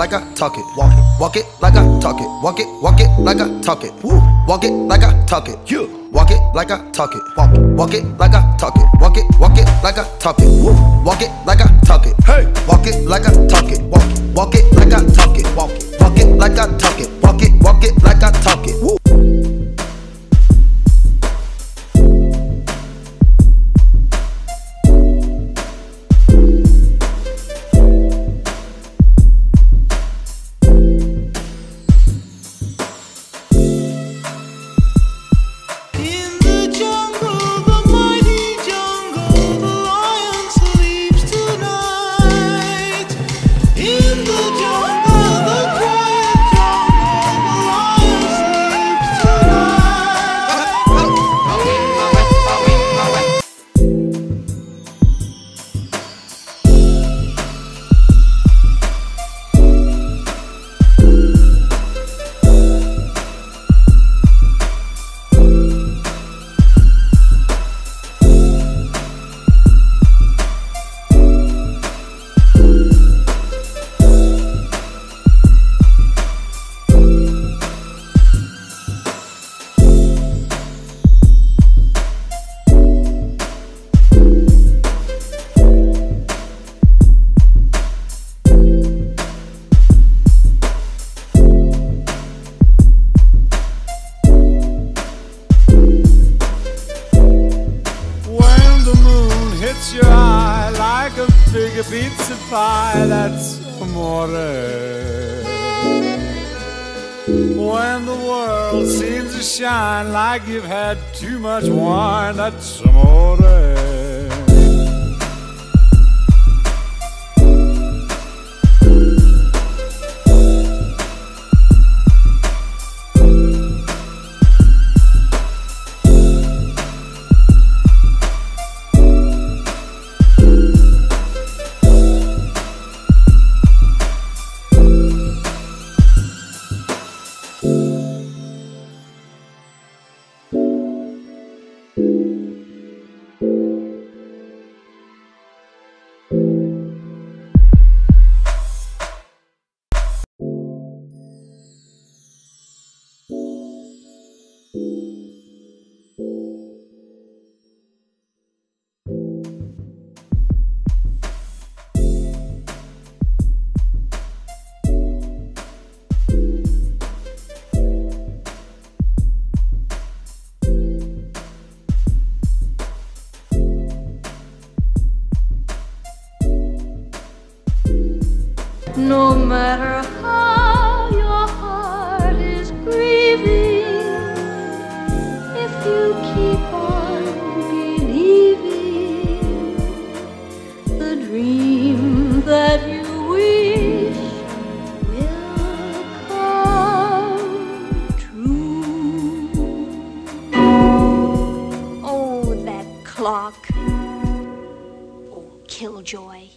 like I talk it. Walk it, walk it like I talk it. Walk it, walk it like I talk it. Woo. Walk it like I talk it. Yeah. Walk it like I talk it. Walk it, walk it like I talk it. Walk it, walk it like I talk it. Woo. Walk it like I talk it. Hey. Walk it like I talk it. Walk it, walk it like I talk it. Walk it, walk it like I talk it. Hits your eye like a big pizza pie, that's amore. When the world seems to shine like you've had too much wine, that's amore. matter how your heart is grieving, if you keep on believing, the dream that you wish will come true. Oh, that clock. Oh, killjoy.